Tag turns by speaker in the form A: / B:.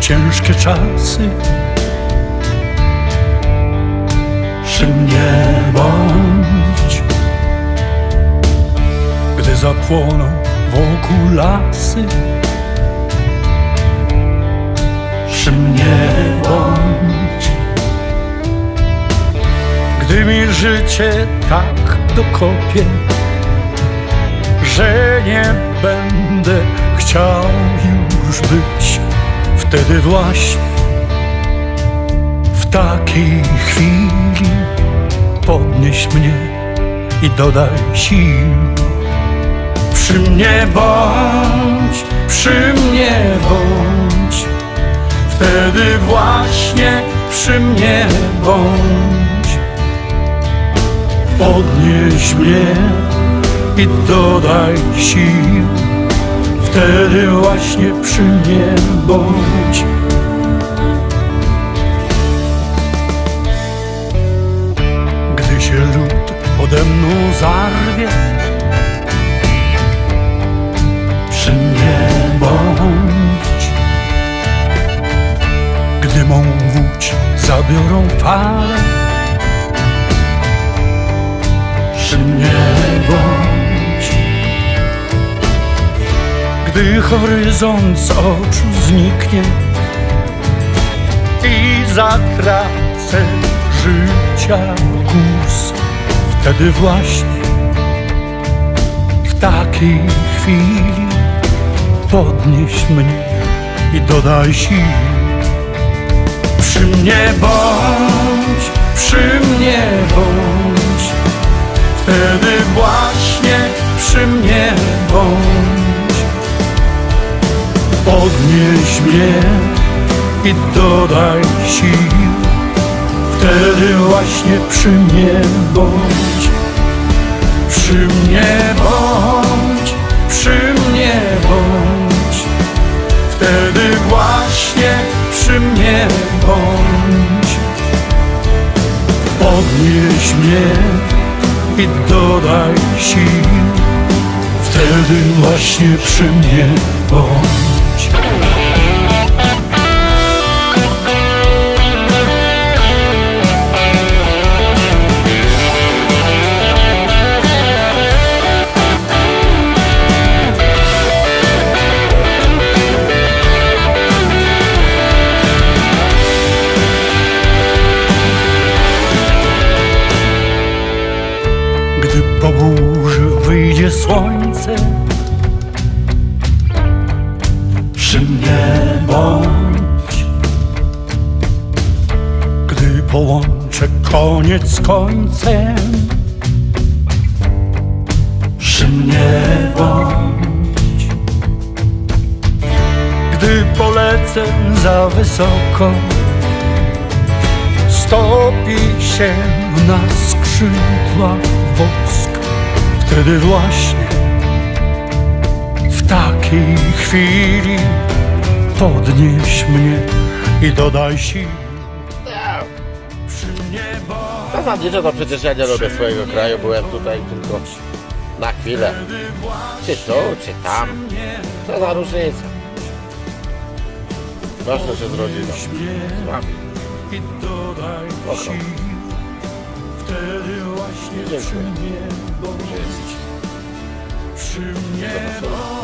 A: ciężkie czasy. Przy mnie bądź, gdy zapłoną wokół lasy. Przy mnie bądź, gdy mi życie tak dokopie, że nie będę chciał już być wtedy właśnie w takiej chwili podnieś mnie i dodaj sił. Przy mnie bądź, przy mnie bądź, wtedy właśnie przy mnie bądź. Podnieś mnie i dodaj sił, wtedy właśnie przy mnie bądź. Gdy się lód pode mną zarwie, przy mnie bądź. Gdy mą łódź zabiorą fale, przy mnie horyzont z oczu zniknie i zatracę życia kurs, wtedy właśnie w takiej chwili podnieś mnie i dodaj sił. Przy mnie bądź, Podnieś mnie i dodaj sił, wtedy właśnie przy mnie bądź. Przy mnie bądź, przy mnie bądź, wtedy właśnie przy mnie bądź. Podnieś mnie i dodaj sił, wtedy właśnie przy mnie bądź. Gdy po burzy wyjdzie słońce Przy mnie bądź. Gdy połączę koniec z końcem Przy mnie bądź. Gdy polecę za wysoko Stopi się na skrzydłach wosk Wtedy właśnie w takiej chwili Podnieś mnie i dodaj sił Przy mnie bądź
B: Zasadniczo to przecież ja nie lubię swojego kraju, byłem tutaj tylko na chwilę. Czy tu, czy tam. Co za różnica. Ważne, że z rodziną. Z wami.
A: sił Wtedy właśnie przy
B: Dziękuję.
A: mnie bądź Przy mnie bądź